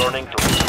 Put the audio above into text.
returning to